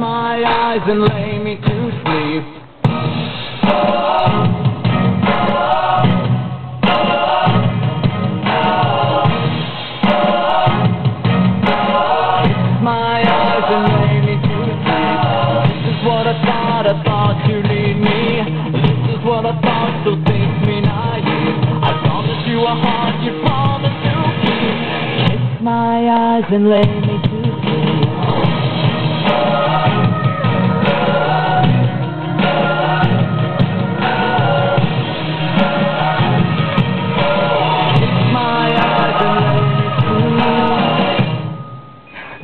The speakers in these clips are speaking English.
My eyes and lay me to sleep. My eyes and lay me to sleep. This is what I thought, I thought me. This is what I thought, think me naive. I promise you a heart, you promise to keep. Kiss my eyes and lay me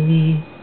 me.